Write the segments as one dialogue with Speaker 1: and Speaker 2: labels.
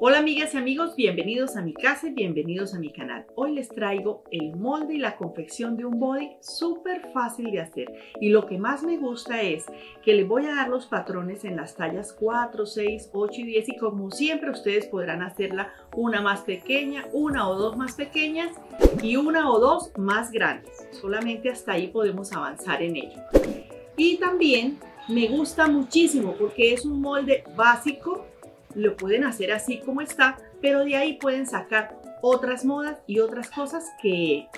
Speaker 1: Hola amigas y amigos, bienvenidos a mi casa y bienvenidos a mi canal. Hoy les traigo el molde y la confección de un body súper fácil de hacer. Y lo que más me gusta es que les voy a dar los patrones en las tallas 4, 6, 8 y 10 y como siempre ustedes podrán hacerla una más pequeña, una o dos más pequeñas y una o dos más grandes. Solamente hasta ahí podemos avanzar en ello. Y también me gusta muchísimo porque es un molde básico lo pueden hacer así como está, pero de ahí pueden sacar otras modas y otras cosas que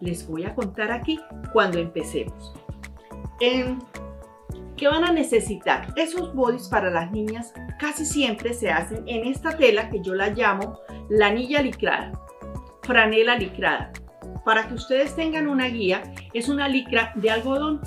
Speaker 1: les voy a contar aquí cuando empecemos. ¿Qué van a necesitar? Esos bodies para las niñas casi siempre se hacen en esta tela que yo la llamo lanilla licrada, franela licrada. Para que ustedes tengan una guía, es una licra de algodón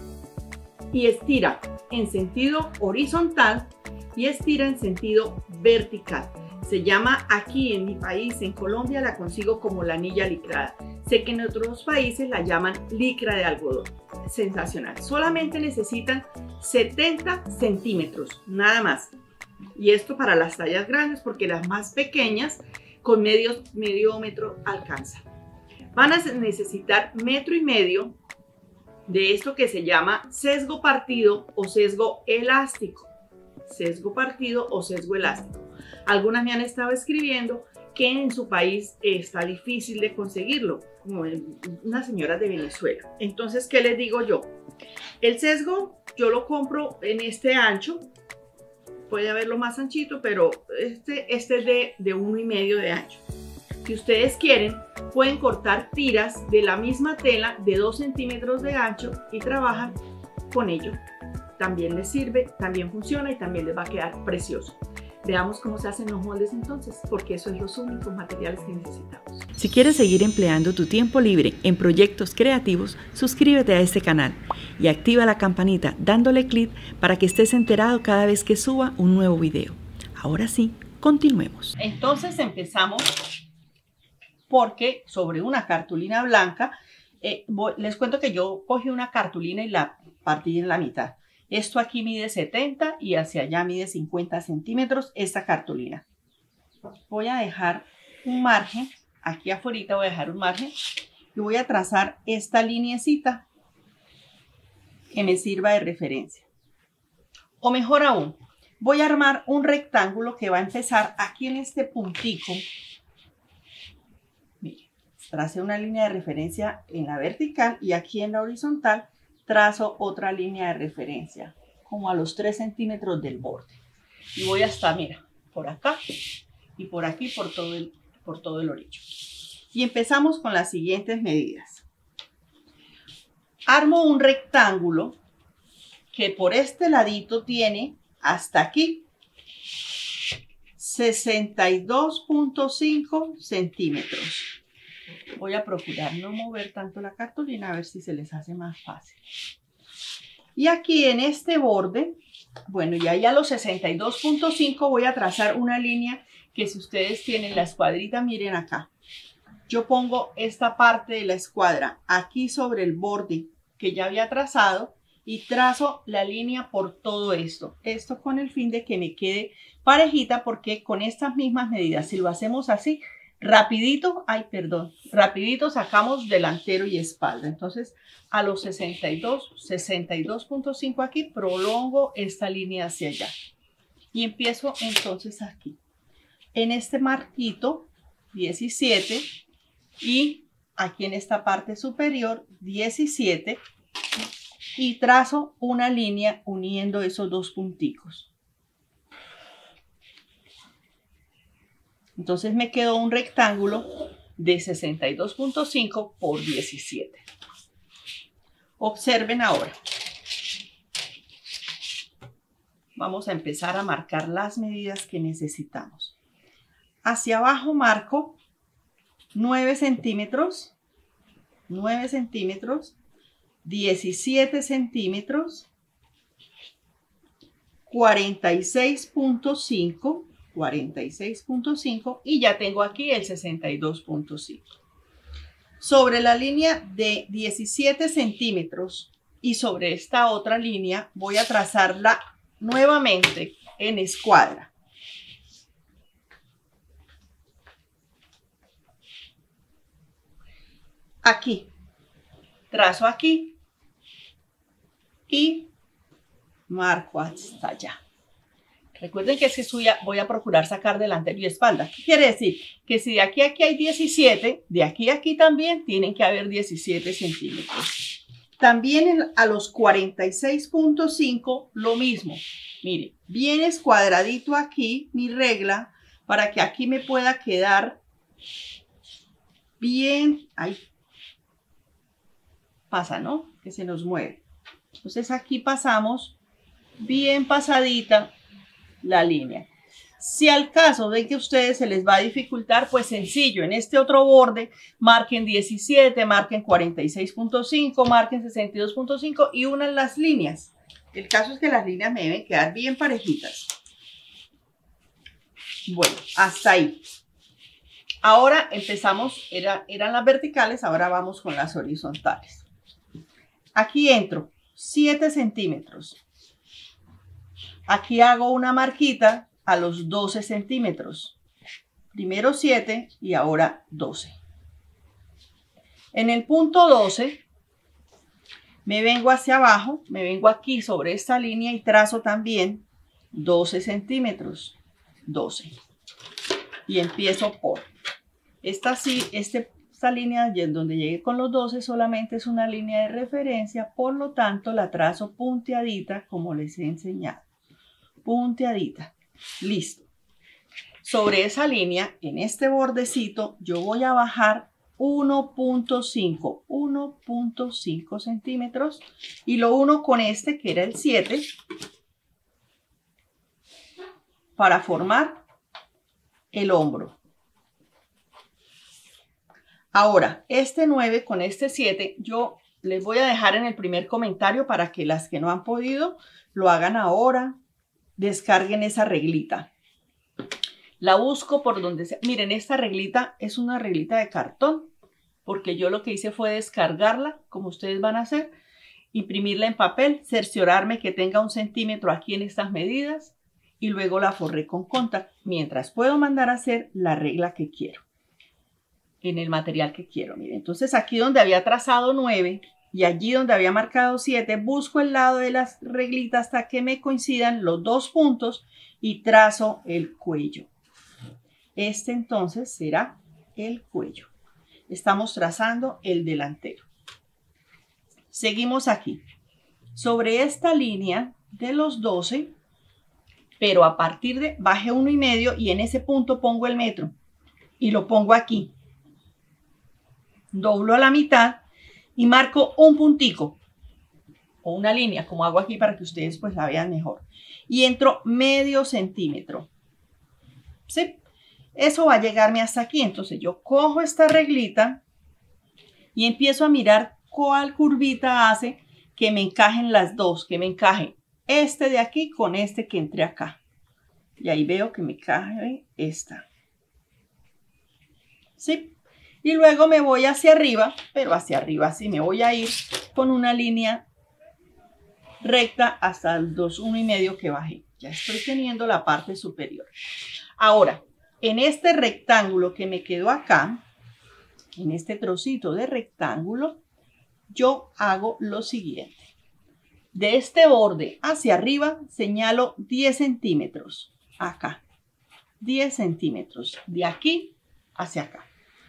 Speaker 1: y estira en sentido horizontal y estira en sentido vertical. Se llama aquí en mi país, en Colombia, la consigo como la anilla licrada. Sé que en otros países la llaman licra de algodón. Sensacional. Solamente necesitan 70 centímetros, nada más. Y esto para las tallas grandes, porque las más pequeñas con medio, medio metro alcanza. Van a necesitar metro y medio de esto que se llama sesgo partido o sesgo elástico sesgo partido o sesgo elástico. Algunas me han estado escribiendo que en su país está difícil de conseguirlo, como una señora de Venezuela. Entonces, ¿qué les digo yo? El sesgo yo lo compro en este ancho, puede haberlo más anchito, pero este, este es de, uno y medio de ancho. Si ustedes quieren, pueden cortar tiras de la misma tela de 2 centímetros de ancho y trabajan con ello también les sirve, también funciona y también les va a quedar precioso. Veamos cómo se hacen los moldes entonces, porque eso es los únicos materiales que necesitamos.
Speaker 2: Si quieres seguir empleando tu tiempo libre en proyectos creativos, suscríbete a este canal y activa la campanita dándole clic para que estés enterado cada vez que suba un nuevo video. Ahora sí, continuemos.
Speaker 1: Entonces empezamos porque sobre una cartulina blanca, eh, les cuento que yo cogí una cartulina y la partí en la mitad. Esto aquí mide 70 y hacia allá mide 50 centímetros esta cartulina. Voy a dejar un margen, aquí afuera voy a dejar un margen y voy a trazar esta linecita que me sirva de referencia. O mejor aún, voy a armar un rectángulo que va a empezar aquí en este puntico. Mire, trace una línea de referencia en la vertical y aquí en la horizontal trazo otra línea de referencia, como a los 3 centímetros del borde. Y voy hasta, mira, por acá y por aquí, por todo el, por todo el orillo. Y empezamos con las siguientes medidas. Armo un rectángulo que por este ladito tiene hasta aquí 62.5 centímetros. Voy a procurar no mover tanto la cartulina a ver si se les hace más fácil. Y aquí en este borde, bueno, ya a los 62.5 voy a trazar una línea que si ustedes tienen la escuadrita, miren acá. Yo pongo esta parte de la escuadra aquí sobre el borde que ya había trazado y trazo la línea por todo esto. Esto con el fin de que me quede parejita porque con estas mismas medidas, si lo hacemos así, Rapidito, ay, perdón, rapidito sacamos delantero y espalda. Entonces, a los 62, 62.5 aquí, prolongo esta línea hacia allá. Y empiezo entonces aquí. En este marquito, 17, y aquí en esta parte superior, 17, y trazo una línea uniendo esos dos punticos. Entonces me quedó un rectángulo de 62.5 por 17. Observen ahora. Vamos a empezar a marcar las medidas que necesitamos. Hacia abajo marco 9 centímetros, 9 centímetros, 17 centímetros, 46.5 46.5 y ya tengo aquí el 62.5. Sobre la línea de 17 centímetros y sobre esta otra línea voy a trazarla nuevamente en escuadra. Aquí, trazo aquí y marco hasta allá. Recuerden que si suya voy a procurar sacar delantero y espalda. ¿Qué quiere decir? Que si de aquí a aquí hay 17, de aquí a aquí también tienen que haber 17 centímetros. También a los 46.5 lo mismo. Mire, bien escuadradito aquí mi regla para que aquí me pueda quedar bien. Ahí pasa, ¿no? Que se nos mueve. Entonces aquí pasamos bien pasadita la línea. Si al caso de que a ustedes se les va a dificultar, pues sencillo, en este otro borde marquen 17, marquen 46.5, marquen 62.5 y unan las líneas. El caso es que las líneas me deben quedar bien parejitas. Bueno, hasta ahí. Ahora empezamos, era, eran las verticales, ahora vamos con las horizontales. Aquí entro 7 centímetros. Aquí hago una marquita a los 12 centímetros. Primero 7 y ahora 12. En el punto 12 me vengo hacia abajo, me vengo aquí sobre esta línea y trazo también 12 centímetros. 12. Y empiezo por. Esta, sí, este, esta línea donde llegué con los 12 solamente es una línea de referencia, por lo tanto la trazo punteadita como les he enseñado punteadita. Listo. Sobre esa línea, en este bordecito, yo voy a bajar 1.5, 1.5 centímetros y lo uno con este que era el 7 para formar el hombro. Ahora, este 9 con este 7, yo les voy a dejar en el primer comentario para que las que no han podido lo hagan ahora descarguen esa reglita. La busco por donde sea. Miren, esta reglita es una reglita de cartón, porque yo lo que hice fue descargarla, como ustedes van a hacer, imprimirla en papel, cerciorarme que tenga un centímetro aquí en estas medidas y luego la forré con contact, mientras puedo mandar a hacer la regla que quiero, en el material que quiero. Miren, entonces aquí donde había trazado 9, y allí donde había marcado 7 busco el lado de las reglitas hasta que me coincidan los dos puntos y trazo el cuello. Este entonces será el cuello. Estamos trazando el delantero. Seguimos aquí. Sobre esta línea de los 12, pero a partir de, baje uno y medio y en ese punto pongo el metro y lo pongo aquí. Doblo a la mitad y marco un puntico o una línea, como hago aquí para que ustedes pues la vean mejor. Y entro medio centímetro. ¿Sí? Eso va a llegarme hasta aquí. Entonces yo cojo esta reglita y empiezo a mirar cuál curvita hace que me encajen las dos, que me encajen este de aquí con este que entre acá. Y ahí veo que me encaje esta. ¿Sí? Y luego me voy hacia arriba, pero hacia arriba sí me voy a ir con una línea recta hasta el 2,1 y medio que bajé. Ya estoy teniendo la parte superior. Ahora, en este rectángulo que me quedó acá, en este trocito de rectángulo, yo hago lo siguiente. De este borde hacia arriba señalo 10 centímetros. Acá. 10 centímetros. De aquí hacia acá.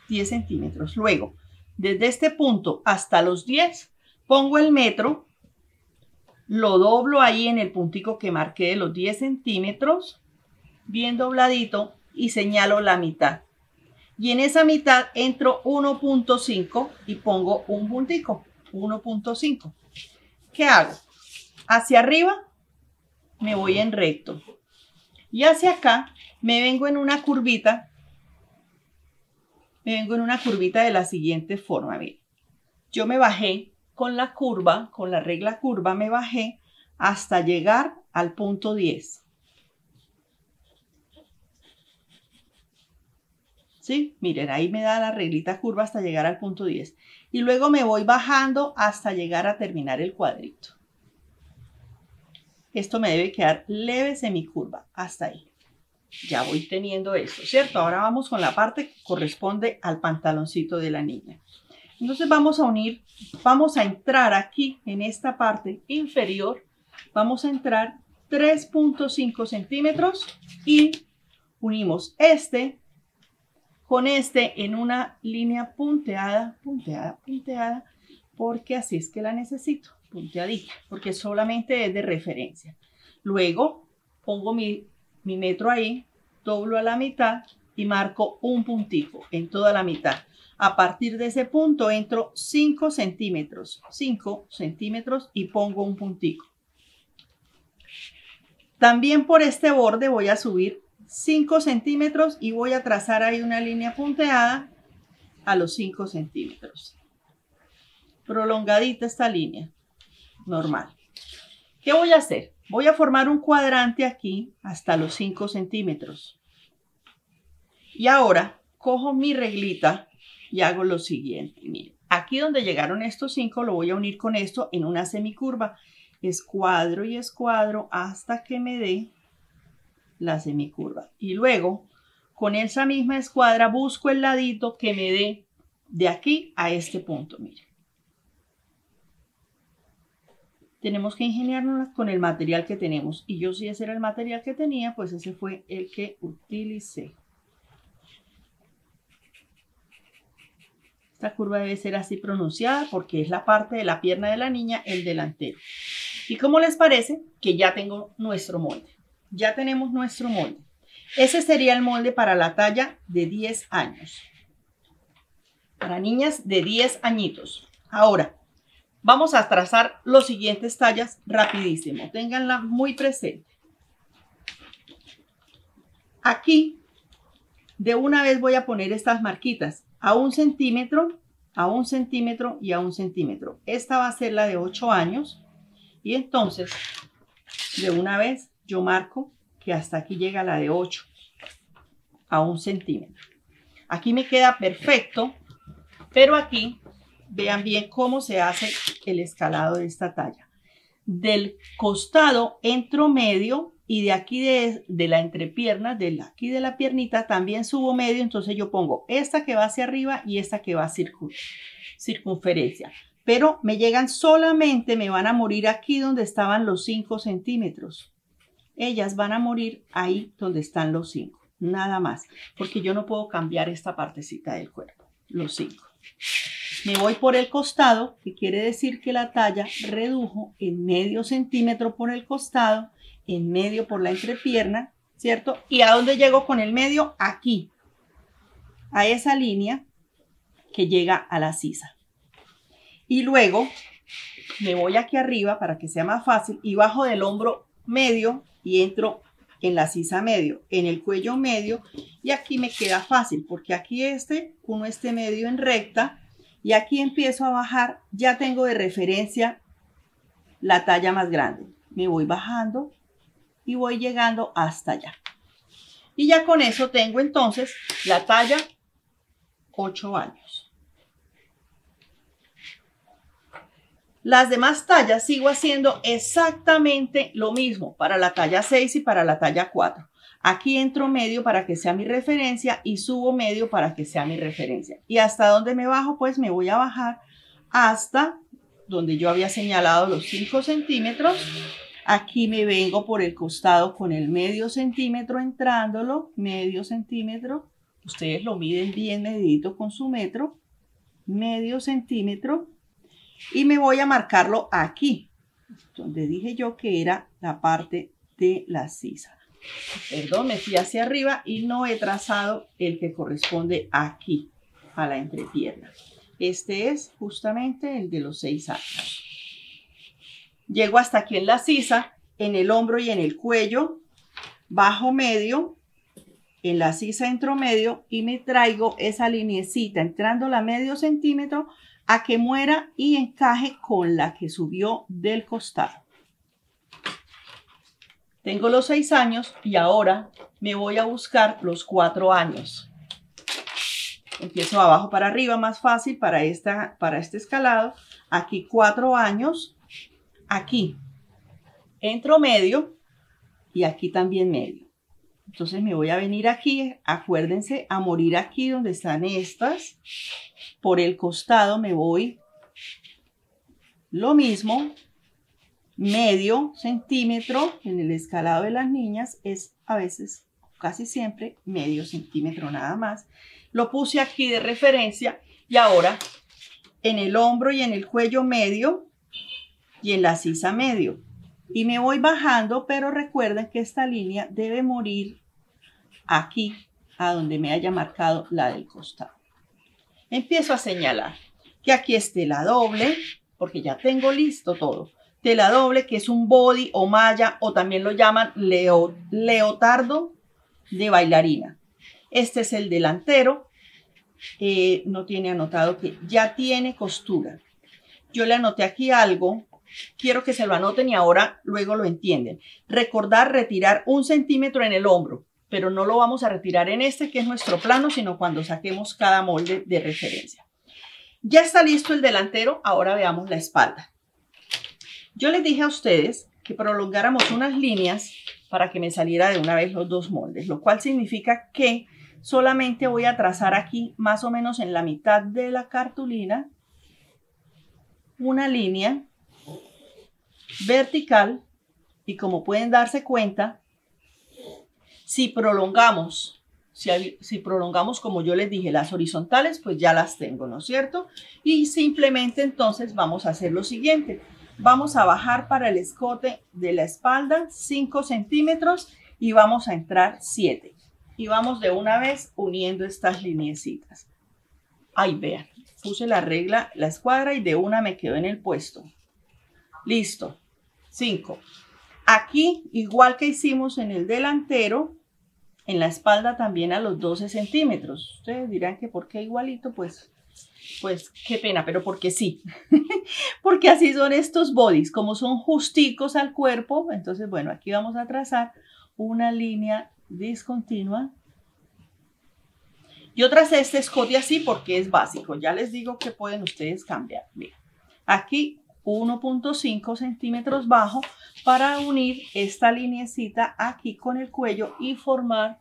Speaker 1: 10 centímetros. Luego, desde este punto hasta los 10, pongo el metro, lo doblo ahí en el puntico que marqué de los 10 centímetros, bien dobladito, y señalo la mitad. Y en esa mitad entro 1.5 y pongo un puntico, 1.5. ¿Qué hago? Hacia arriba me voy en recto. Y hacia acá me vengo en una curvita me vengo en una curvita de la siguiente forma. Yo me bajé con la curva, con la regla curva, me bajé hasta llegar al punto 10. ¿Sí? Miren, ahí me da la reglita curva hasta llegar al punto 10. Y luego me voy bajando hasta llegar a terminar el cuadrito. Esto me debe quedar leve semicurva, hasta ahí ya voy teniendo esto, ¿cierto? Ahora vamos con la parte que corresponde al pantaloncito de la niña. Entonces vamos a unir, vamos a entrar aquí en esta parte inferior, vamos a entrar 3.5 centímetros y unimos este con este en una línea punteada, punteada, punteada, porque así es que la necesito, punteadita, porque solamente es de referencia. Luego pongo mi, mi metro ahí, doblo a la mitad y marco un puntito en toda la mitad. A partir de ese punto entro 5 centímetros, 5 centímetros y pongo un puntico. También por este borde voy a subir 5 centímetros y voy a trazar ahí una línea punteada a los 5 centímetros. Prolongadita esta línea, normal. ¿Qué voy a hacer? Voy a formar un cuadrante aquí hasta los 5 centímetros. Y ahora cojo mi reglita y hago lo siguiente. Miren, aquí donde llegaron estos cinco lo voy a unir con esto en una semicurva. Escuadro y escuadro hasta que me dé la semicurva. Y luego, con esa misma escuadra, busco el ladito que me dé de aquí a este punto. Miren. Tenemos que ingeniarnos con el material que tenemos. Y yo si ese era el material que tenía, pues ese fue el que utilicé. Esta curva debe ser así pronunciada porque es la parte de la pierna de la niña, el delantero. ¿Y cómo les parece? Que ya tengo nuestro molde. Ya tenemos nuestro molde. Ese sería el molde para la talla de 10 años. Para niñas de 10 añitos. Ahora, vamos a trazar los siguientes tallas rapidísimo. Ténganla muy presente. Aquí, de una vez voy a poner estas marquitas a un centímetro, a un centímetro y a un centímetro. Esta va a ser la de 8 años. Y entonces, de una vez, yo marco que hasta aquí llega la de 8 a un centímetro. Aquí me queda perfecto, pero aquí vean bien cómo se hace el escalado de esta talla. Del costado entro medio y de aquí de, la entrepierna, de aquí de la piernita, también subo medio, entonces yo pongo esta que va hacia arriba y esta que va a circunferencia. Pero me llegan solamente, me van a morir aquí donde estaban los 5 centímetros. Ellas van a morir ahí donde están los 5, nada más, porque yo no puedo cambiar esta partecita del cuerpo, los 5. Me voy por el costado, que quiere decir que la talla redujo en medio centímetro por el costado en medio por la entrepierna, ¿cierto? ¿Y a dónde llego con el medio? Aquí, a esa línea que llega a la sisa. Y luego me voy aquí arriba para que sea más fácil y bajo del hombro medio y entro en la sisa medio, en el cuello medio y aquí me queda fácil porque aquí este, uno este medio en recta y aquí empiezo a bajar, ya tengo de referencia la talla más grande. Me voy bajando y voy llegando hasta allá. Y ya con eso tengo entonces la talla 8 años. Las demás tallas sigo haciendo exactamente lo mismo para la talla 6 y para la talla 4. Aquí entro medio para que sea mi referencia y subo medio para que sea mi referencia. ¿Y hasta dónde me bajo? Pues me voy a bajar hasta donde yo había señalado los 5 centímetros Aquí me vengo por el costado con el medio centímetro entrándolo, medio centímetro. Ustedes lo miden bien medidito con su metro, medio centímetro. Y me voy a marcarlo aquí, donde dije yo que era la parte de la sisa. Perdón, me fui hacia arriba y no he trazado el que corresponde aquí, a la entrepierna. Este es justamente el de los seis años. Llego hasta aquí en la sisa, en el hombro y en el cuello, bajo medio, en la sisa entro medio y me traigo esa linecita entrando la medio centímetro a que muera y encaje con la que subió del costado. Tengo los seis años y ahora me voy a buscar los cuatro años. Empiezo abajo para arriba, más fácil para, esta, para este escalado. Aquí cuatro años aquí entro medio y aquí también medio. Entonces me voy a venir aquí, acuérdense, a morir aquí donde están estas. Por el costado me voy lo mismo, medio centímetro en el escalado de las niñas es a veces, casi siempre, medio centímetro nada más. Lo puse aquí de referencia y ahora en el hombro y en el cuello medio y en la sisa medio. Y me voy bajando, pero recuerden que esta línea debe morir aquí, a donde me haya marcado la del costado. Empiezo a señalar que aquí esté la doble, porque ya tengo listo todo. Tela doble, que es un body o malla, o también lo llaman leotardo de bailarina. Este es el delantero. Eh, no tiene anotado que ya tiene costura. Yo le anoté aquí algo. Quiero que se lo anoten y ahora luego lo entienden. Recordar retirar un centímetro en el hombro, pero no lo vamos a retirar en este que es nuestro plano, sino cuando saquemos cada molde de referencia. Ya está listo el delantero, ahora veamos la espalda. Yo les dije a ustedes que prolongáramos unas líneas para que me saliera de una vez los dos moldes, lo cual significa que solamente voy a trazar aquí más o menos en la mitad de la cartulina una línea vertical y como pueden darse cuenta, si prolongamos si, prolongamos, como yo les dije, las horizontales, pues ya las tengo, ¿no es cierto? Y simplemente entonces vamos a hacer lo siguiente. Vamos a bajar para el escote de la espalda 5 centímetros y vamos a entrar 7. Y vamos de una vez uniendo estas lineecitas. Ahí vean, puse la regla, la escuadra y de una me quedo en el puesto. Listo. 5. Aquí, igual que hicimos en el delantero, en la espalda también a los 12 centímetros. Ustedes dirán que por qué igualito, pues, pues qué pena, pero porque sí. porque así son estos bodies, como son justicos al cuerpo. Entonces, bueno, aquí vamos a trazar una línea discontinua. Yo tracé este escote así porque es básico. Ya les digo que pueden ustedes cambiar. Mira, aquí 1.5 centímetros bajo para unir esta linecita aquí con el cuello y formar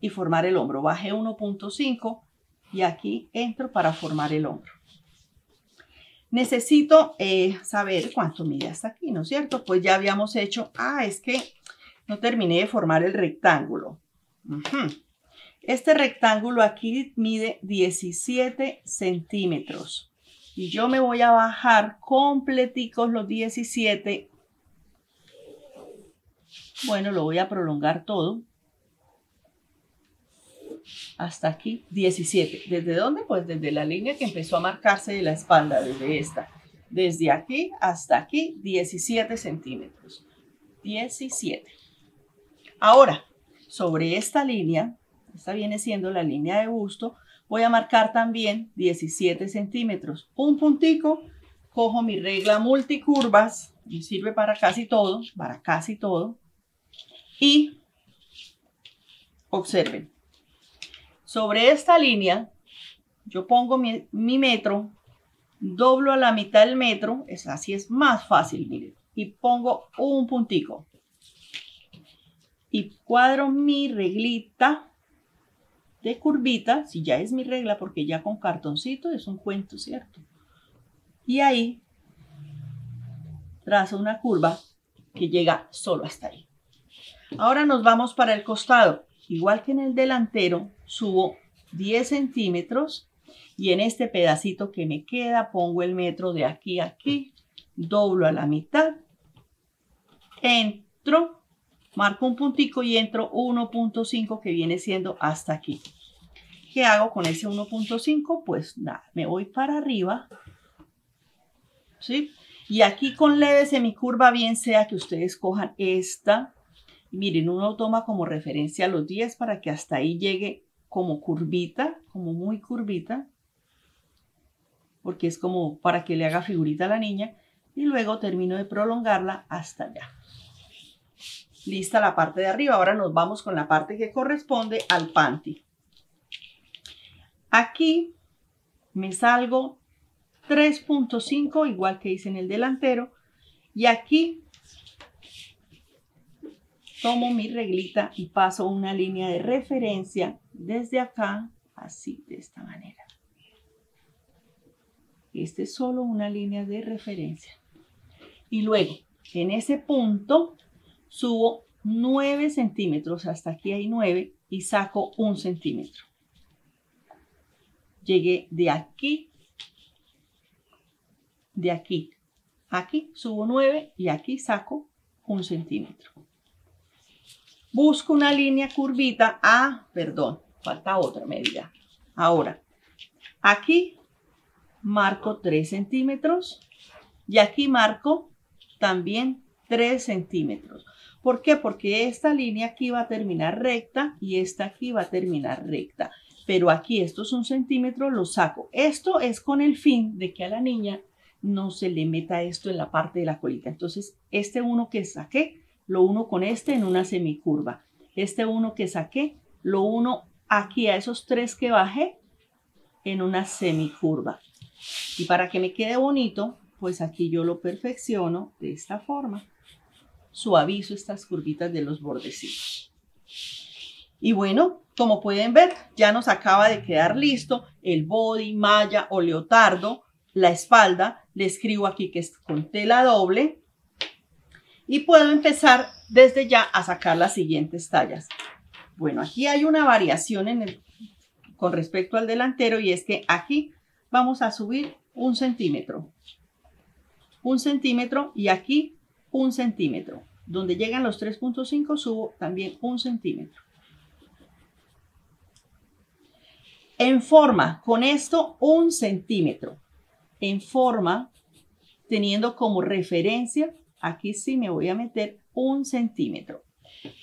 Speaker 1: y formar el hombro. Bajé 1.5 y aquí entro para formar el hombro. Necesito eh, saber cuánto mide hasta aquí, ¿no es cierto? Pues ya habíamos hecho, ah, es que no terminé de formar el rectángulo. Este rectángulo aquí mide 17 centímetros y yo me voy a bajar completicos los 17. Bueno, lo voy a prolongar todo. Hasta aquí, 17. ¿Desde dónde? Pues desde la línea que empezó a marcarse de la espalda, desde esta. Desde aquí hasta aquí, 17 centímetros. 17. Ahora, sobre esta línea, esta viene siendo la línea de busto, voy a marcar también 17 centímetros. Un puntico, cojo mi regla multicurvas, me sirve para casi todo, para casi todo. Y observen, sobre esta línea yo pongo mi, metro, doblo a la mitad del metro, es así es más fácil, miren, y pongo un puntico. Y cuadro mi reglita de curvita, si ya es mi regla, porque ya con cartoncito es un cuento, ¿cierto? Y ahí trazo una curva que llega solo hasta ahí. Ahora nos vamos para el costado. Igual que en el delantero, subo 10 centímetros y en este pedacito que me queda pongo el metro de aquí a aquí, doblo a la mitad, entro, marco un puntico y entro 1.5 que viene siendo hasta aquí. ¿Qué hago con ese 1.5? Pues nada, me voy para arriba. ¿Sí? Y aquí con leve semicurva, bien sea que ustedes cojan esta. Miren, uno toma como referencia los 10 para que hasta ahí llegue como curvita, como muy curvita. Porque es como para que le haga figurita a la niña. Y luego termino de prolongarla hasta allá. Lista la parte de arriba. Ahora nos vamos con la parte que corresponde al panty. Aquí me salgo 3.5, igual que hice en el delantero. Y aquí tomo mi reglita y paso una línea de referencia desde acá, así, de esta manera. Este es solo una línea de referencia. Y luego, en ese punto, subo 9 centímetros, hasta aquí hay 9, y saco un centímetro. Llegué de aquí, de aquí, aquí subo 9 y aquí saco un centímetro. Busco una línea curvita. Ah, perdón, falta otra medida. Ahora, aquí marco 3 centímetros y aquí marco también 3 centímetros. ¿Por qué? Porque esta línea aquí va a terminar recta y esta aquí va a terminar recta. Pero aquí estos un centímetro lo saco. Esto es con el fin de que a la niña no se le meta esto en la parte de la colita. Entonces, este uno que saqué, lo uno con este en una semicurva. Este uno que saqué, lo uno aquí a esos tres que bajé en una semicurva. Y para que me quede bonito, pues aquí yo lo perfecciono de esta forma. Suavizo estas curvitas de los bordecitos. Y bueno, como pueden ver, ya nos acaba de quedar listo el body, malla o leotardo la espalda, le escribo aquí que es con tela doble y puedo empezar desde ya a sacar las siguientes tallas. Bueno, aquí hay una variación en el, con respecto al delantero y es que aquí vamos a subir un centímetro, un centímetro y aquí un centímetro. Donde llegan los 3.5 subo también un centímetro. En forma, con esto un centímetro en forma, teniendo como referencia, aquí sí me voy a meter un centímetro.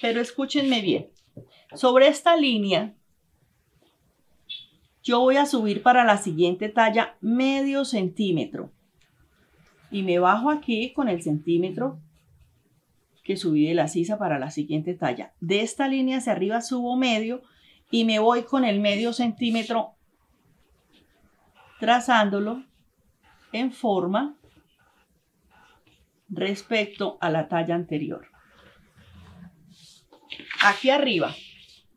Speaker 1: Pero escúchenme bien, sobre esta línea, yo voy a subir para la siguiente talla medio centímetro. Y me bajo aquí con el centímetro que subí de la sisa para la siguiente talla. De esta línea hacia arriba subo medio y me voy con el medio centímetro trazándolo en forma respecto a la talla anterior. Aquí arriba,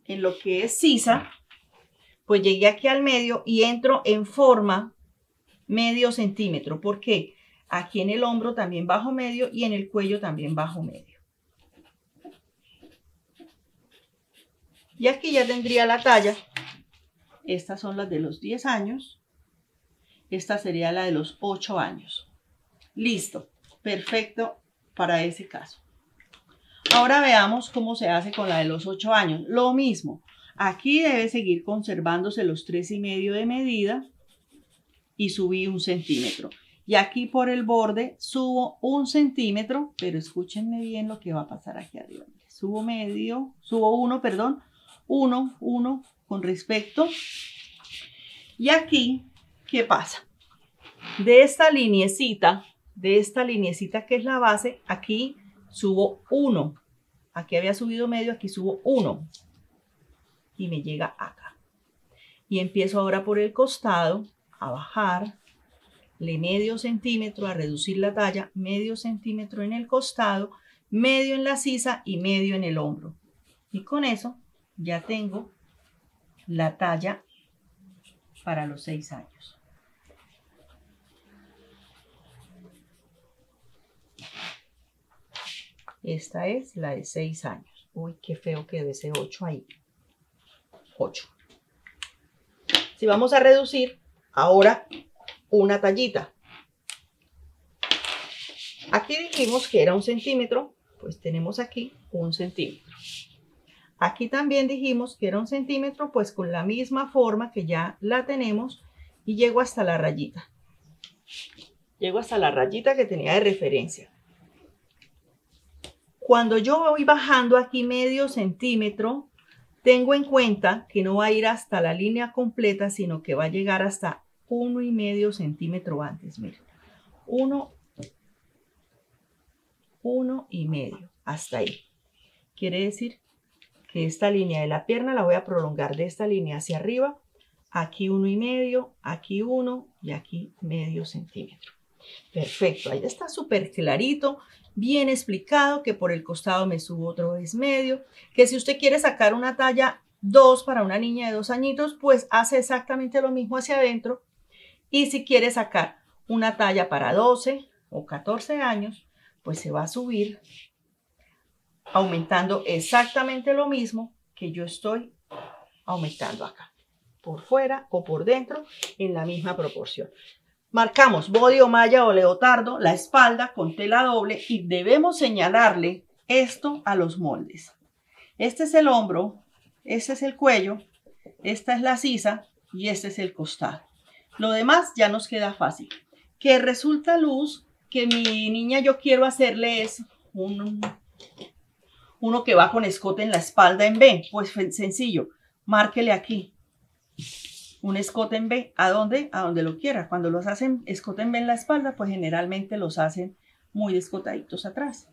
Speaker 1: en lo que es sisa, pues llegué aquí al medio y entro en forma medio centímetro. ¿Por qué? Aquí en el hombro también bajo medio y en el cuello también bajo medio. Y aquí ya tendría la talla. Estas son las de los 10 años. Esta sería la de los 8 años. Listo, perfecto para ese caso. Ahora veamos cómo se hace con la de los 8 años. Lo mismo, aquí debe seguir conservándose los tres y medio de medida y subí un centímetro. Y aquí por el borde subo un centímetro, pero escúchenme bien lo que va a pasar aquí arriba. Subo medio, subo uno, perdón, uno, uno con respecto. Y aquí ¿qué pasa? De esta linecita, de esta linecita que es la base, aquí subo 1. Aquí había subido medio, aquí subo 1. Y me llega acá. Y empiezo ahora por el costado a bajar le medio centímetro, a reducir la talla, medio centímetro en el costado, medio en la sisa y medio en el hombro. Y con eso ya tengo la talla para los 6 años. Esta es la de 6 años. Uy, qué feo que ese 8 ahí. 8. Si vamos a reducir, ahora una tallita. Aquí dijimos que era un centímetro, pues tenemos aquí un centímetro. Aquí también dijimos que era un centímetro, pues con la misma forma que ya la tenemos y llego hasta la rayita. Llego hasta la rayita que tenía de referencia. Cuando yo voy bajando aquí medio centímetro, tengo en cuenta que no va a ir hasta la línea completa, sino que va a llegar hasta uno y medio centímetro antes. Miren, uno, uno y medio, hasta ahí. Quiere decir que esta línea de la pierna la voy a prolongar de esta línea hacia arriba, aquí uno y medio, aquí uno y aquí medio centímetro. Perfecto, ahí está súper clarito, bien explicado que por el costado me subo otro vez medio, que si usted quiere sacar una talla 2 para una niña de dos añitos, pues hace exactamente lo mismo hacia adentro. Y si quiere sacar una talla para 12 o 14 años, pues se va a subir aumentando exactamente lo mismo que yo estoy aumentando acá, por fuera o por dentro, en la misma proporción. Marcamos body o malla o leotardo, la espalda con tela doble y debemos señalarle esto a los moldes. Este es el hombro, este es el cuello, esta es la sisa y este es el costado. Lo demás ya nos queda fácil. Que resulta luz que mi niña yo quiero hacerle es un, uno que va con escote en la espalda en B. Pues sencillo, márquele aquí un escote en B. ¿A dónde? A donde lo quiera. Cuando los hacen escote en B en la espalda, pues generalmente los hacen muy descotaditos atrás.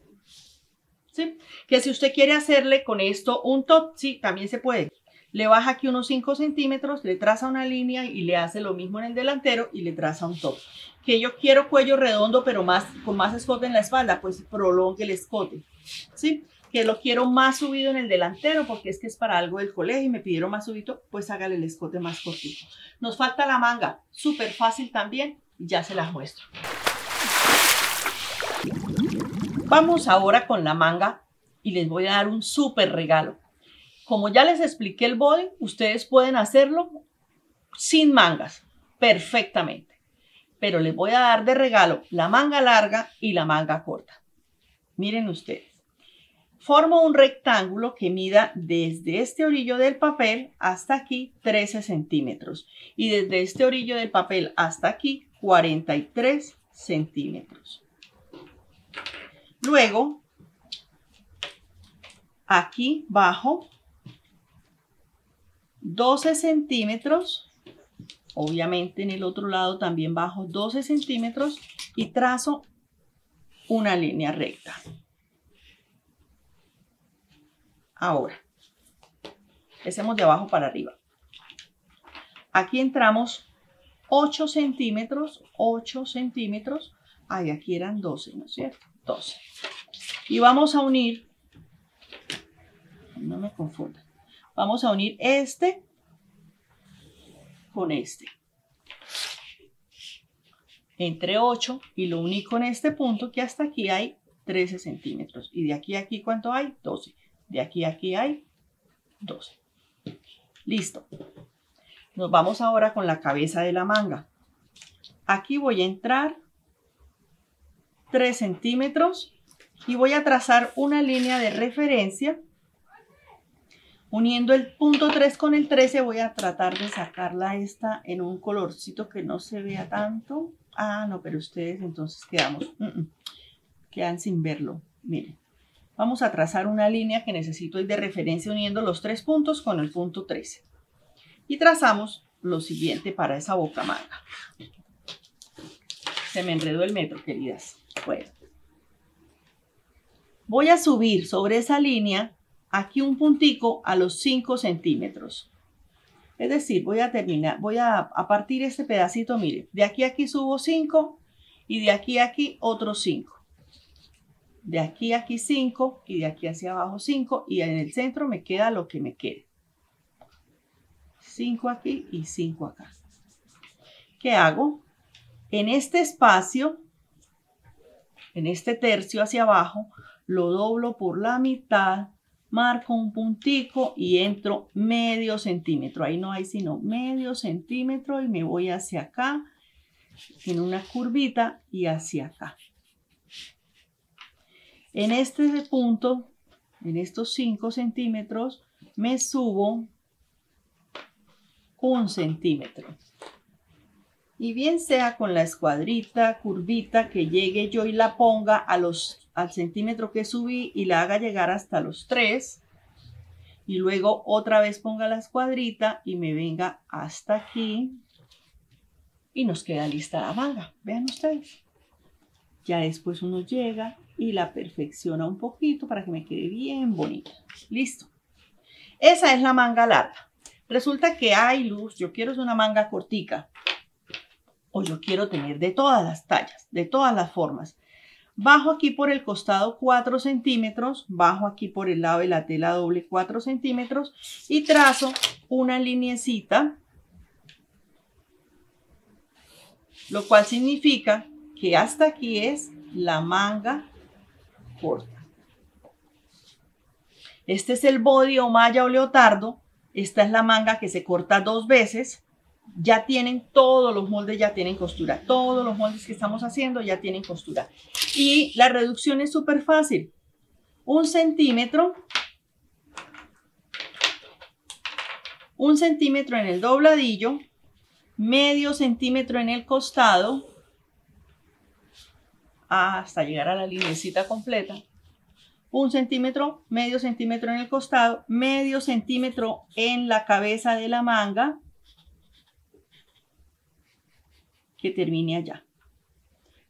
Speaker 1: ¿Sí? Que si usted quiere hacerle con esto un top, sí, también se puede. Le baja aquí unos 5 centímetros, le traza una línea y le hace lo mismo en el delantero y le traza un top. Que yo quiero cuello redondo, pero más, con más escote en la espalda, pues prolongue el escote. ¿Sí? Que lo quiero más subido en el delantero porque es que es para algo del colegio y me pidieron más subido, pues hágale el escote más cortito. Nos falta la manga, súper fácil también, ya se las muestro. Vamos ahora con la manga y les voy a dar un súper regalo. Como ya les expliqué el body, ustedes pueden hacerlo sin mangas, perfectamente. Pero les voy a dar de regalo la manga larga y la manga corta. Miren ustedes. Formo un rectángulo que mida desde este orillo del papel hasta aquí 13 centímetros y desde este orillo del papel hasta aquí 43 centímetros. Luego, aquí bajo 12 centímetros, obviamente en el otro lado también bajo 12 centímetros y trazo una línea recta. Ahora, hacemos de abajo para arriba. Aquí entramos 8 centímetros, 8 centímetros. Ay, aquí eran 12, ¿no es cierto? 12. Y vamos a unir, no me confundan, vamos a unir este con este. Entre 8 y lo uní con este punto que hasta aquí hay 13 centímetros. Y de aquí a aquí, ¿cuánto hay? 12. De aquí a aquí hay 12. Listo. Nos vamos ahora con la cabeza de la manga. Aquí voy a entrar 3 centímetros y voy a trazar una línea de referencia. Uniendo el punto 3 con el 13 voy a tratar de sacarla esta en un colorcito que no se vea tanto. Ah, no, pero ustedes entonces quedamos, quedan sin verlo. Miren. Vamos a trazar una línea que necesito de referencia uniendo los tres puntos con el punto 13. Y trazamos lo siguiente para esa boca manga. Se me enredó el metro, queridas. Bueno. Voy a subir sobre esa línea aquí un puntico a los 5 centímetros. Es decir, voy a terminar, voy a, a partir este pedacito, mire, de aquí a aquí subo 5 y de aquí a aquí otros 5 de aquí a aquí 5 y de aquí hacia abajo 5 y en el centro me queda lo que me quede. 5 aquí y 5 acá. ¿Qué hago? En este espacio, en este tercio hacia abajo, lo doblo por la mitad, marco un puntico y entro medio centímetro. Ahí no hay sino medio centímetro y me voy hacia acá en una curvita y hacia acá. En este punto, en estos 5 centímetros, me subo un centímetro. Y bien sea con la escuadrita, curvita, que llegue yo y la ponga a los, al centímetro que subí y la haga llegar hasta los 3. Y luego otra vez ponga la escuadrita y me venga hasta aquí. Y nos queda lista la manga. Vean ustedes. Ya después uno llega y la perfecciona un poquito para que me quede bien bonita. Listo. Esa es la manga larga. Resulta que hay luz, yo quiero una manga cortica. o yo quiero tener de todas las tallas, de todas las formas. Bajo aquí por el costado 4 centímetros, bajo aquí por el lado de la tela doble 4 centímetros y trazo una linecita, lo cual significa que hasta aquí es la manga corta. Este es el body o malla o leotardo. Esta es la manga que se corta dos veces. Ya tienen todos los moldes, ya tienen costura. Todos los moldes que estamos haciendo ya tienen costura. Y la reducción es súper fácil. Un centímetro. Un centímetro en el dobladillo. Medio centímetro en el costado. Hasta llegar a la linecita completa un centímetro, medio centímetro en el costado, medio centímetro en la cabeza de la manga, que termine allá.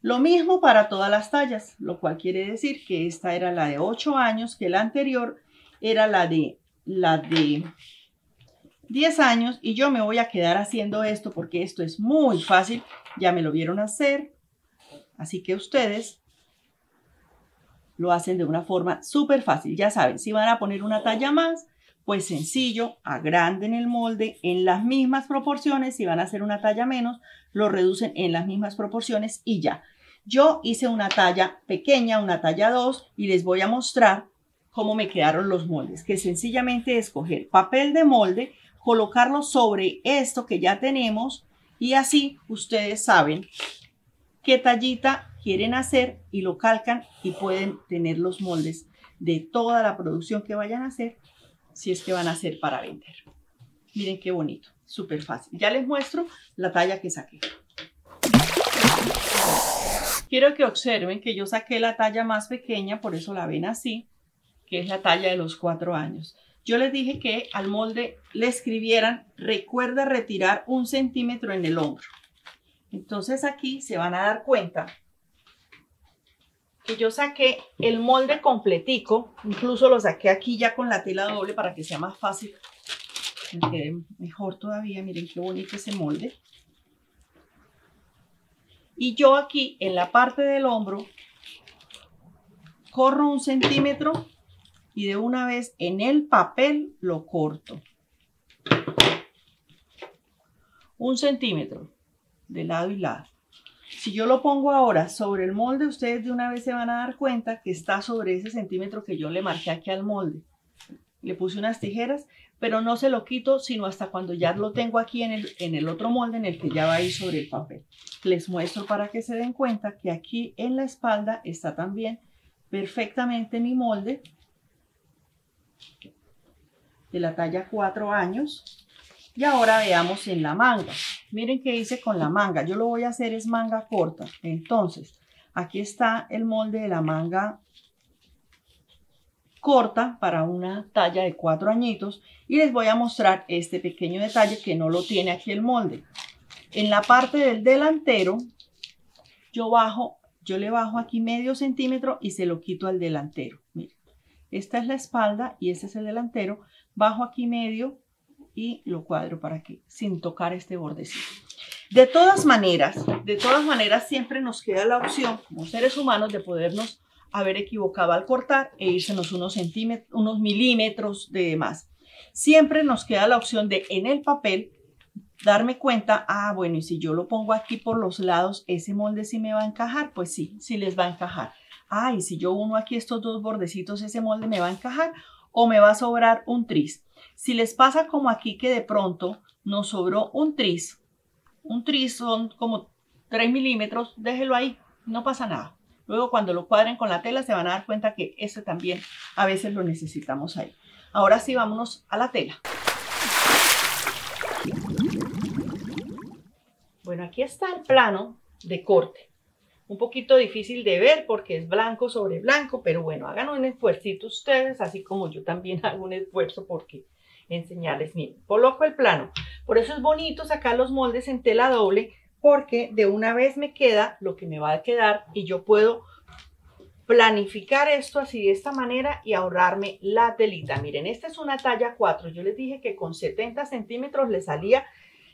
Speaker 1: Lo mismo para todas las tallas, lo cual quiere decir que esta era la de 8 años, que la anterior era la de, la de 10 años y yo me voy a quedar haciendo esto porque esto es muy fácil, ya me lo vieron hacer, así que ustedes lo hacen de una forma súper fácil. Ya saben, si van a poner una talla más, pues sencillo, agranden el molde en las mismas proporciones. Si van a hacer una talla menos, lo reducen en las mismas proporciones y ya. Yo hice una talla pequeña, una talla 2 y les voy a mostrar cómo me quedaron los moldes. Que sencillamente escoger papel de molde, colocarlo sobre esto que ya tenemos y así ustedes saben qué tallita quieren hacer y lo calcan y pueden tener los moldes de toda la producción que vayan a hacer si es que van a hacer para vender. Miren qué bonito, súper fácil. Ya les muestro la talla que saqué. Quiero que observen que yo saqué la talla más pequeña, por eso la ven así, que es la talla de los cuatro años. Yo les dije que al molde le escribieran, recuerda retirar un centímetro en el hombro. Entonces aquí se van a dar cuenta que yo saqué el molde completico, incluso lo saqué aquí ya con la tela doble para que sea más fácil, mejor todavía, miren qué bonito ese molde. Y yo aquí en la parte del hombro corro un centímetro y de una vez en el papel lo corto. Un centímetro de lado y lado. Si yo lo pongo ahora sobre el molde, ustedes de una vez se van a dar cuenta que está sobre ese centímetro que yo le marqué aquí al molde. Le puse unas tijeras, pero no se lo quito sino hasta cuando ya lo tengo aquí en el, otro molde en el que ya va a ir sobre el papel. Les muestro para que se den cuenta que aquí en la espalda está también perfectamente mi molde de la talla 4 años y ahora veamos en la manga. Miren qué hice con la manga. Yo lo voy a hacer es manga corta. Entonces, aquí está el molde de la manga corta para una talla de cuatro añitos. Y les voy a mostrar este pequeño detalle que no lo tiene aquí el molde. En la parte del delantero, yo bajo, yo le bajo aquí medio centímetro y se lo quito al delantero. Miren, esta es la espalda y este es el delantero. Bajo aquí medio y lo cuadro para que sin tocar este bordecito. De todas maneras, de todas maneras siempre nos queda la opción como seres humanos de podernos haber equivocado al cortar e irsenos unos centímetros, unos milímetros de más. Siempre nos queda la opción de en el papel darme cuenta, ah, bueno, y si yo lo pongo aquí por los lados, ese molde sí me va a encajar, pues sí, sí les va a encajar. Ah, y si yo uno aquí estos dos bordecitos, ese molde me va a encajar o me va a sobrar un tris. Si les pasa como aquí que de pronto nos sobró un tris, un tris son como 3 milímetros, déjelo ahí, no pasa nada. Luego cuando lo cuadren con la tela se van a dar cuenta que ese también a veces lo necesitamos ahí. Ahora sí, vámonos a la tela. Bueno, aquí está el plano de corte. Un poquito difícil de ver porque es blanco sobre blanco, pero bueno, hagan un esfuerzo ustedes, así como yo también hago un esfuerzo porque enseñarles, miren, coloco el plano. Por eso es bonito sacar los moldes en tela doble, porque de una vez me queda lo que me va a quedar y yo puedo planificar esto así de esta manera y ahorrarme la telita. Miren, esta es una talla 4. Yo les dije que con 70 centímetros le salía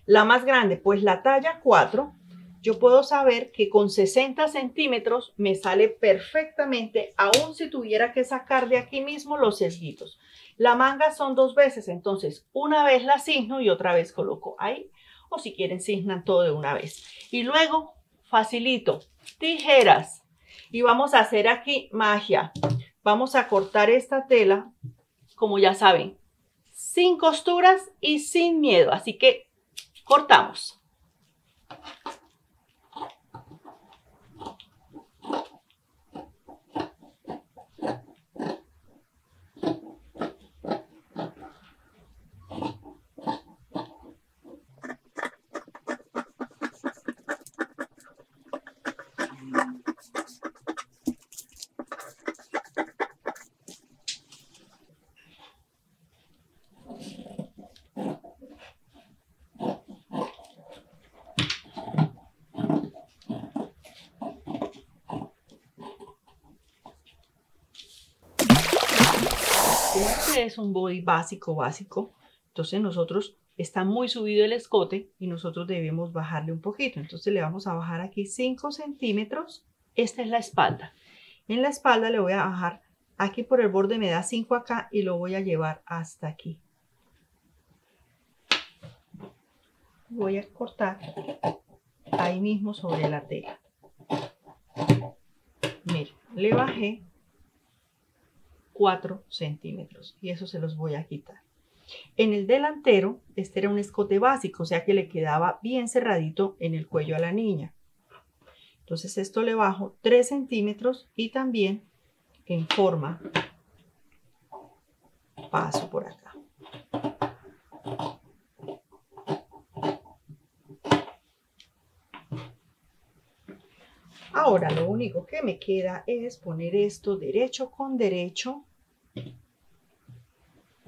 Speaker 1: la más grande. Pues la talla 4 yo puedo saber que con 60 centímetros me sale perfectamente, aun si tuviera que sacar de aquí mismo los sesguitos. La manga son dos veces, entonces una vez la signo y otra vez coloco ahí. O si quieren, signan todo de una vez. Y luego, facilito, tijeras. Y vamos a hacer aquí magia. Vamos a cortar esta tela, como ya saben, sin costuras y sin miedo. Así que cortamos. Este es un body básico, básico. Entonces nosotros está muy subido el escote y nosotros debemos bajarle un poquito. Entonces le vamos a bajar aquí 5 centímetros. Esta es la espalda. En la espalda le voy a bajar aquí por el borde, me da 5 acá y lo voy a llevar hasta aquí. Voy a cortar ahí mismo sobre la tela. Mire, le bajé 4 centímetros y eso se los voy a quitar. En el delantero, este era un escote básico, o sea que le quedaba bien cerradito en el cuello a la niña. Entonces esto le bajo 3 centímetros y también en forma paso por acá. Ahora lo único que me queda es poner esto derecho con derecho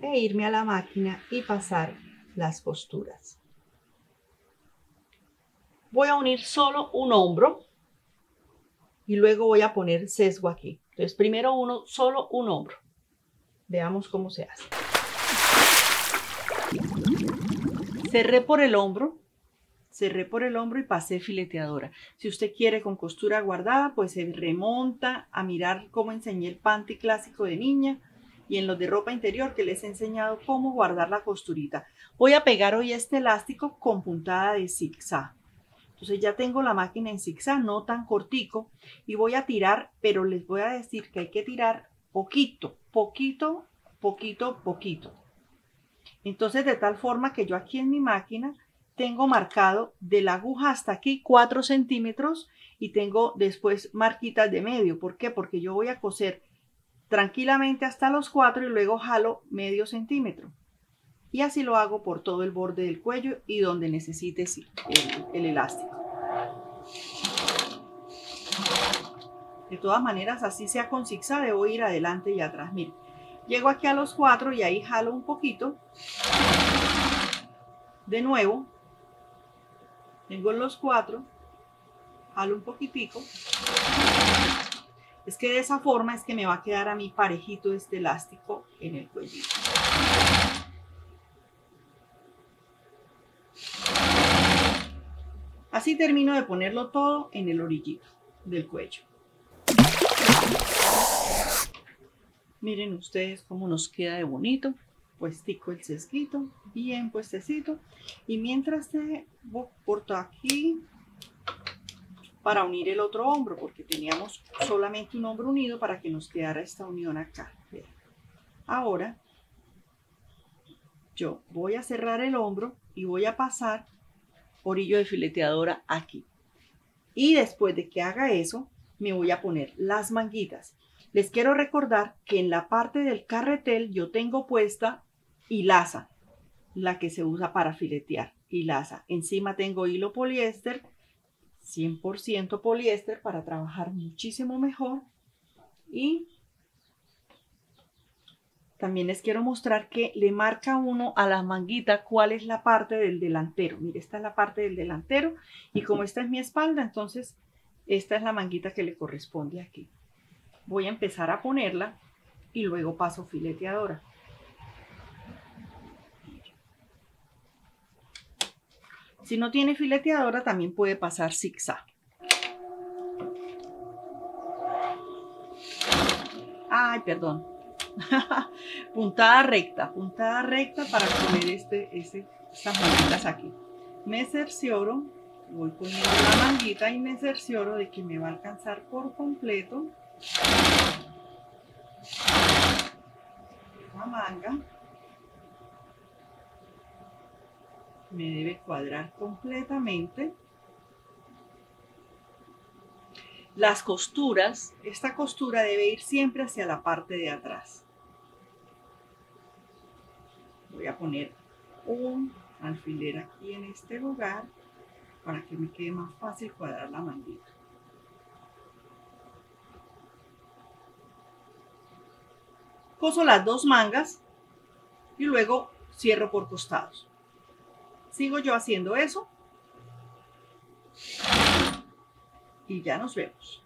Speaker 1: e irme a la máquina y pasar las costuras. Voy a unir solo un hombro y luego voy a poner sesgo aquí. Entonces primero uno, solo un hombro. Veamos cómo se hace. Cerré por el hombro, cerré por el hombro y pasé fileteadora. Si usted quiere con costura guardada, pues se remonta a mirar cómo enseñé el panty clásico de niña y en los de ropa interior que les he enseñado cómo guardar la costurita. Voy a pegar hoy este elástico con puntada de zigzag. Entonces ya tengo la máquina en zigzag, no tan cortico, y voy a tirar, pero les voy a decir que hay que tirar poquito, poquito, poquito, poquito. Entonces de tal forma que yo aquí en mi máquina tengo marcado de la aguja hasta aquí 4 centímetros y tengo después marquitas de medio. ¿Por qué? Porque yo voy a coser tranquilamente hasta los 4 y luego jalo medio centímetro. Y así lo hago por todo el borde del cuello y donde necesite el, elástico. De todas maneras, así sea con zigzag, debo ir adelante y atrás. Miren, llego aquí a los 4 y ahí jalo un poquito. De nuevo, tengo los 4, jalo un poquitico es que de esa forma es que me va a quedar a mi parejito este elástico en el cuello. Así termino de ponerlo todo en el orillito del cuello. Miren ustedes cómo nos queda de bonito. Puestico el sesquito, bien puestecito. Y mientras te corto aquí para unir el otro hombro, porque teníamos solamente un hombro unido para que nos quedara esta unión acá. Ahora, yo voy a cerrar el hombro y voy a pasar orillo de fileteadora aquí. Y después de que haga eso, me voy a poner las manguitas. Les quiero recordar que en la parte del carretel yo tengo puesta hilaza, la que se usa para filetear, hilaza. Encima tengo hilo poliéster 100% poliéster para trabajar muchísimo mejor y también les quiero mostrar que le marca uno a la manguita cuál es la parte del delantero. Mire, esta es la parte del delantero y como esta es mi espalda, entonces esta es la manguita que le corresponde aquí. Voy a empezar a ponerla y luego paso fileteadora. Si no tiene fileteadora, también puede pasar zigzag. Ay, perdón. puntada recta, puntada recta para poner este, este, estas manguitas aquí. Me cercioro, voy poniendo la manguita y me cercioro de que me va a alcanzar por completo la manga. Me debe cuadrar completamente. Las costuras, esta costura debe ir siempre hacia la parte de atrás. Voy a poner un alfiler aquí en este lugar para que me quede más fácil cuadrar la manguita. Coso las dos mangas y luego cierro por costados. Sigo yo haciendo eso y ya nos vemos.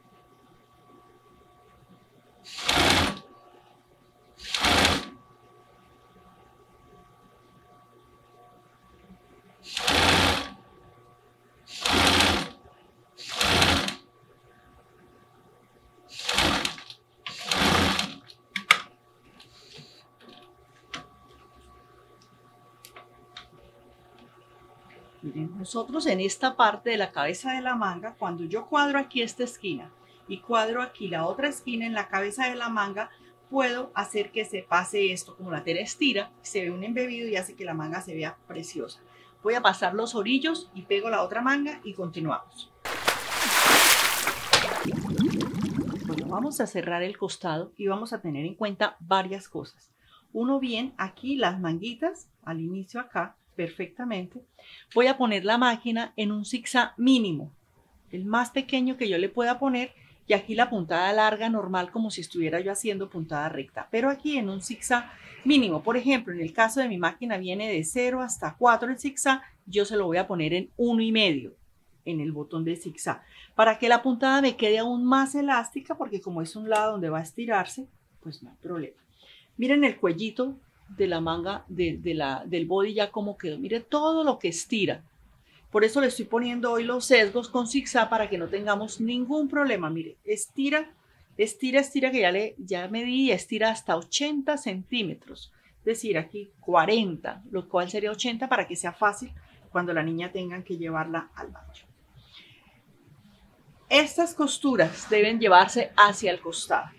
Speaker 1: Nosotros en esta parte de la cabeza de la manga, cuando yo cuadro aquí esta esquina y cuadro aquí la otra esquina en la cabeza de la manga, puedo hacer que se pase esto como la tela estira, se ve un embebido y hace que la manga se vea preciosa. Voy a pasar los orillos y pego la otra manga y continuamos. Bueno, vamos a cerrar el costado y vamos a tener en cuenta varias cosas. Uno bien, aquí las manguitas, al inicio acá, perfectamente, voy a poner la máquina en un zigzag mínimo, el más pequeño que yo le pueda poner y aquí la puntada larga normal como si estuviera yo haciendo puntada recta, pero aquí en un zigzag mínimo. Por ejemplo, en el caso de mi máquina viene de 0 hasta 4 el zigzag, yo se lo voy a poner en uno y medio en el botón de zigzag para que la puntada me quede aún más elástica porque como es un lado donde va a estirarse, pues no hay problema. Miren el cuellito de la manga de, la, del body ya como quedó. Mire todo lo que estira. Por eso le estoy poniendo hoy los sesgos con zigzag para que no tengamos ningún problema. Mire, estira, estira, estira, que ya, le, ya medí, estira hasta 80 centímetros. Es decir, aquí 40, lo cual sería 80 para que sea fácil cuando la niña tengan que llevarla al baño. Estas costuras deben llevarse hacia el costado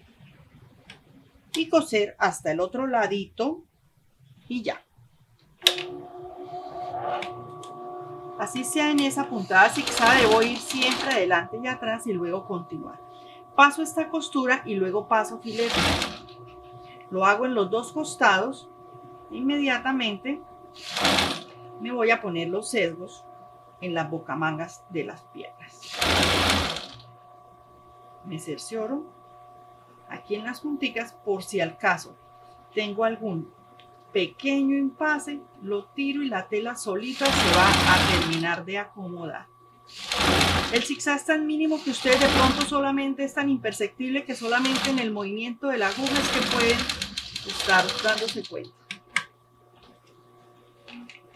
Speaker 1: y coser hasta el otro ladito y ya. Así sea en esa puntada zigzag, debo ir siempre adelante y atrás y luego continuar. Paso esta costura y luego paso filete. Lo hago en los dos costados. Inmediatamente me voy a poner los sesgos en las bocamangas de las piernas. Me cercioro aquí en las punticas por si al caso tengo algún pequeño impasse, lo tiro y la tela solita se va a terminar de acomodar. El zigzag es tan mínimo que ustedes de pronto solamente es tan imperceptible que solamente en el movimiento de la aguja es que pueden estar dándose cuenta.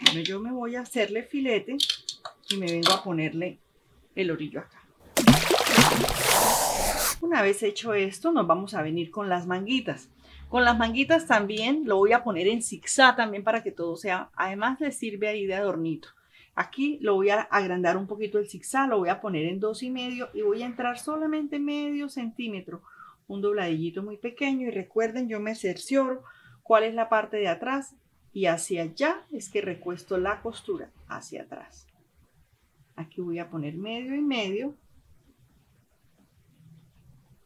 Speaker 1: Bueno, yo me voy a hacerle filete y me vengo a ponerle el orillo acá. Una vez hecho esto, nos vamos a venir con las manguitas. Con las manguitas también lo voy a poner en zigzag también para que todo sea, además le sirve ahí de adornito. Aquí lo voy a agrandar un poquito el zigzag, lo voy a poner en dos y medio y voy a entrar solamente medio centímetro, un dobladillito muy pequeño y recuerden yo me cercioro cuál es la parte de atrás y hacia allá es que recuesto la costura hacia atrás. Aquí voy a poner medio y medio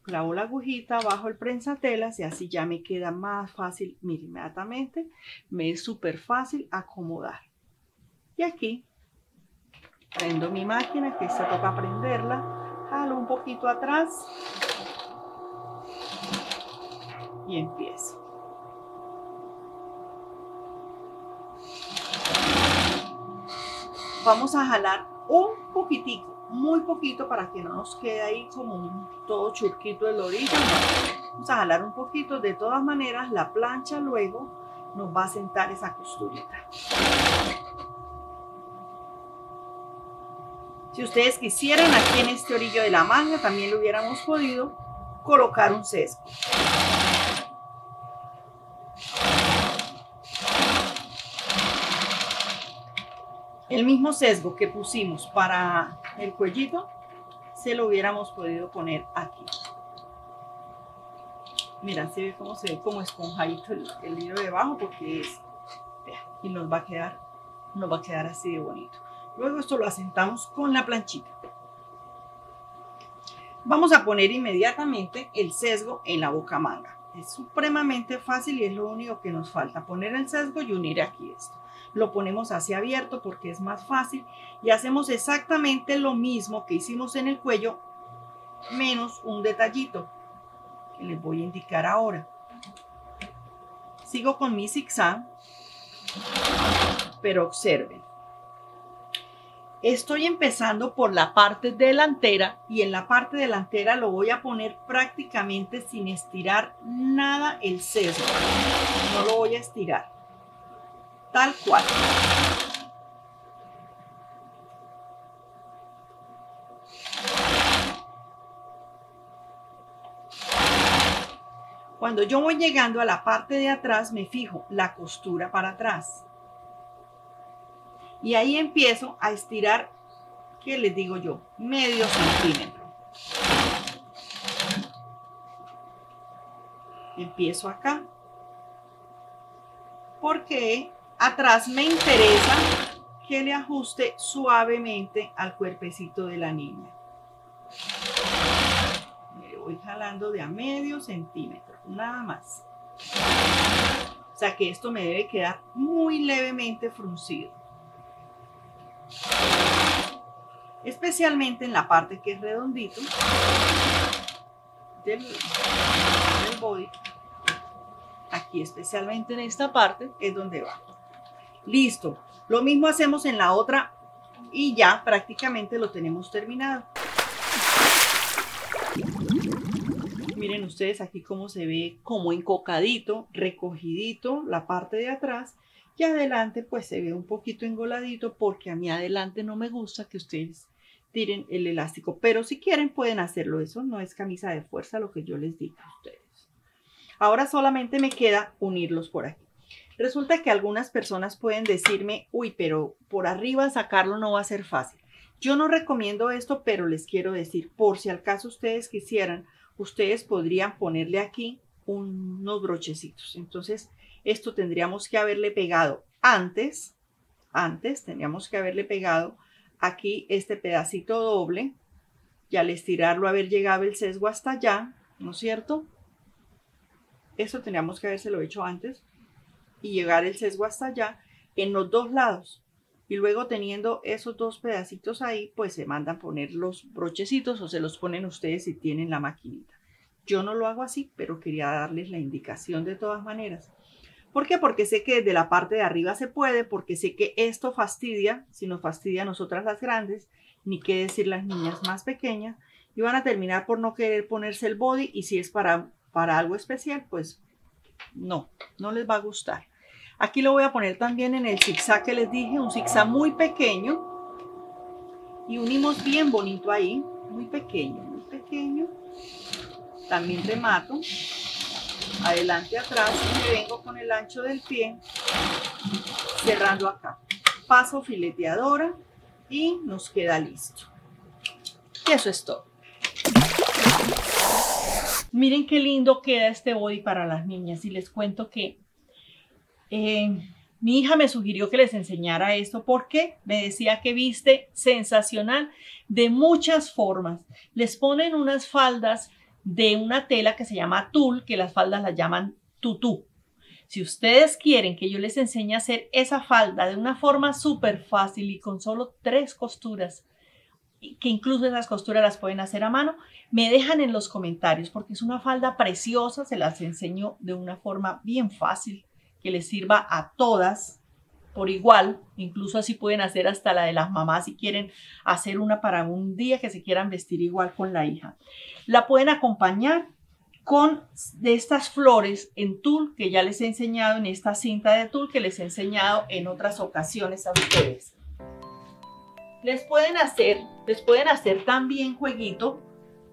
Speaker 1: clavo la agujita bajo el prensatelas y así ya me queda más fácil, mire, inmediatamente me es súper fácil acomodar. Y aquí prendo mi máquina, que se toca prenderla, jalo un poquito atrás y empiezo. Vamos a jalar un poquitico muy poquito para que no nos quede ahí como un todo churquito el orillo. Vamos a jalar un poquito. De todas maneras, la plancha luego nos va a sentar esa costurita. Si ustedes quisieran, aquí en este orillo de la manga también lo hubiéramos podido colocar un sesgo. El mismo sesgo que pusimos para el cuellito, se lo hubiéramos podido poner aquí. Mira, se ve cómo se ve como esponjadito el, el hilo debajo porque es, y nos va a quedar, nos va a quedar así de bonito. Luego esto lo asentamos con la planchita. Vamos a poner inmediatamente el sesgo en la boca manga. Es supremamente fácil y es lo único que nos falta. Poner el sesgo y unir aquí esto. Lo ponemos hacia abierto porque es más fácil y hacemos exactamente lo mismo que hicimos en el cuello menos un detallito que les voy a indicar ahora. Sigo con mi zigzag, pero observen. Estoy empezando por la parte delantera y en la parte delantera lo voy a poner prácticamente sin estirar nada el sesgo. No lo voy a estirar. Tal cual. Cuando yo voy llegando a la parte de atrás, me fijo la costura para atrás. Y ahí empiezo a estirar, ¿qué les digo yo? Medio centímetro. Empiezo acá. Porque atrás me interesa que le ajuste suavemente al cuerpecito de la niña. Me voy jalando de a medio centímetro, nada más. O sea que esto me debe quedar muy levemente fruncido especialmente en la parte que es redondito del, del body. Aquí especialmente en esta parte es donde va. Listo. Lo mismo hacemos en la otra y ya prácticamente lo tenemos terminado. Miren ustedes aquí cómo se ve como encocadito, recogidito la parte de atrás y adelante pues se ve un poquito engoladito porque a mí adelante no me gusta que ustedes tiren el elástico, pero si quieren pueden hacerlo, eso no es camisa de fuerza lo que yo les digo a ustedes. Ahora solamente me queda unirlos por aquí. Resulta que algunas personas pueden decirme, uy, pero por arriba sacarlo no va a ser fácil. Yo no recomiendo esto, pero les quiero decir, por si al caso ustedes quisieran, ustedes podrían ponerle aquí unos brochecitos. Entonces, esto tendríamos que haberle pegado antes, antes tendríamos que haberle pegado aquí este pedacito doble y al estirarlo haber llegado el sesgo hasta allá, ¿no es cierto? Eso tendríamos que habérselo hecho antes y llegar el sesgo hasta allá en los dos lados. Y luego teniendo esos dos pedacitos ahí, pues se mandan poner los brochecitos o se los ponen ustedes si tienen la maquinita. Yo no lo hago así, pero quería darles la indicación de todas maneras. ¿Por qué? Porque sé que desde la parte de arriba se puede, porque sé que esto fastidia, si nos fastidia a nosotras las grandes, ni qué decir las niñas más pequeñas, y van a terminar por no querer ponerse el body y si es para, para algo especial, pues no, no les va a gustar. Aquí lo voy a poner también en el zigzag que les dije, un zigzag muy pequeño. Y unimos bien bonito ahí, muy pequeño, muy pequeño. También remato. Adelante atrás y vengo con el ancho del pie cerrando acá. Paso fileteadora y nos queda listo. Y eso es todo. Miren qué lindo queda este body para las niñas. Y les cuento que eh, mi hija me sugirió que les enseñara esto porque me decía que viste sensacional de muchas formas. Les ponen unas faldas de una tela que se llama tul, que las faldas las llaman tutú. Si ustedes quieren que yo les enseñe a hacer esa falda de una forma súper fácil y con solo tres costuras, que incluso esas costuras las pueden hacer a mano, me dejan en los comentarios porque es una falda preciosa, se las enseño de una forma bien fácil que les sirva a todas por igual, incluso así pueden hacer hasta la de las mamás si quieren hacer una para un día que se quieran vestir igual con la hija. La pueden acompañar con de estas flores en tul que ya les he enseñado en esta cinta de tul que les he enseñado en otras ocasiones a ustedes. les pueden hacer, les pueden hacer también jueguito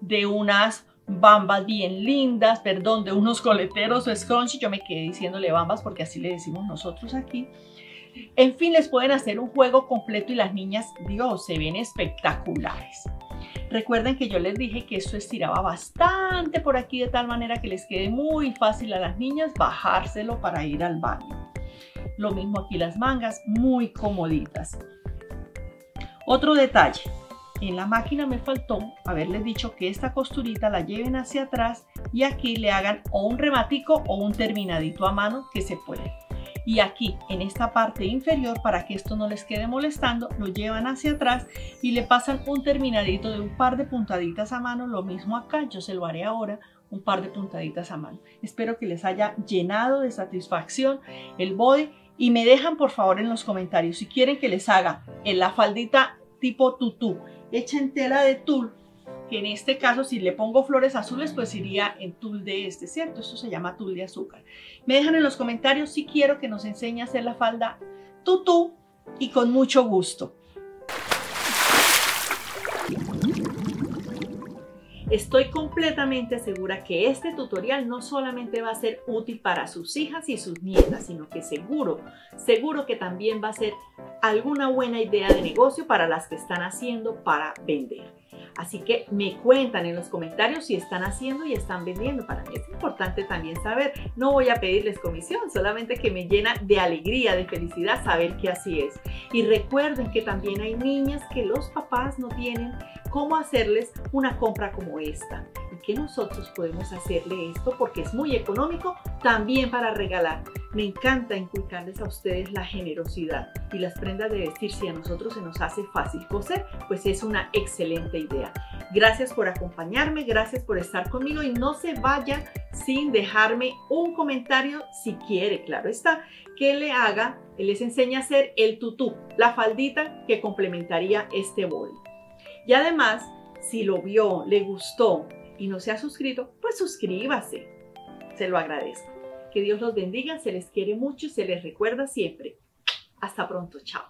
Speaker 1: de unas bambas bien lindas, perdón, de unos coleteros o scrunchie, yo me quedé diciéndole bambas porque así le decimos nosotros aquí. En fin, les pueden hacer un juego completo y las niñas, digo, se ven espectaculares. Recuerden que yo les dije que esto estiraba bastante por aquí de tal manera que les quede muy fácil a las niñas bajárselo para ir al baño. Lo mismo aquí las mangas, muy comoditas. Otro detalle, en la máquina me faltó haberles dicho que esta costurita la lleven hacia atrás y aquí le hagan o un rematico o un terminadito a mano que se puede. Y aquí en esta parte inferior para que esto no les quede molestando lo llevan hacia atrás y le pasan un terminadito de un par de puntaditas a mano. Lo mismo acá, yo se lo haré ahora un par de puntaditas a mano. Espero que les haya llenado de satisfacción el body y me dejan por favor en los comentarios si quieren que les haga en la faldita tipo tutú hecha en tela de tul, que en este caso si le pongo flores azules pues iría en tul de este, ¿cierto? Esto se llama tul de azúcar. Me dejan en los comentarios si quiero que nos enseñe a hacer la falda tutú y con mucho gusto. Estoy completamente segura que este tutorial no solamente va a ser útil para sus hijas y sus nietas, sino que seguro, seguro que también va a ser alguna buena idea de negocio para las que están haciendo para vender. Así que me cuentan en los comentarios si están haciendo y están vendiendo. Para mí es importante también saber. No voy a pedirles comisión, solamente que me llena de alegría, de felicidad saber que así es. Y recuerden que también hay niñas que los papás no tienen cómo hacerles una compra como esta y que nosotros podemos hacerle esto porque es muy económico también para regalar. Me encanta inculcarles a ustedes la generosidad y las prendas de vestir si a nosotros se nos hace fácil coser, pues es una excelente idea. Gracias por acompañarme, gracias por estar conmigo y no se vaya sin dejarme un comentario si quiere, claro está, que le haga, les enseñe a hacer el tutú, la faldita que complementaría este body. Y además, si lo vio, le gustó y no se ha suscrito, pues suscríbase. Se lo agradezco. Que Dios los bendiga, se les quiere mucho y se les recuerda siempre. Hasta pronto, chao.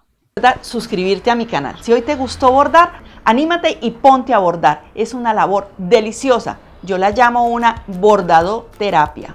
Speaker 2: Suscribirte a mi canal. Si hoy te gustó bordar, anímate y ponte a bordar. Es una labor deliciosa. Yo la llamo una bordadoterapia.